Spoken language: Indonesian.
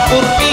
Duwe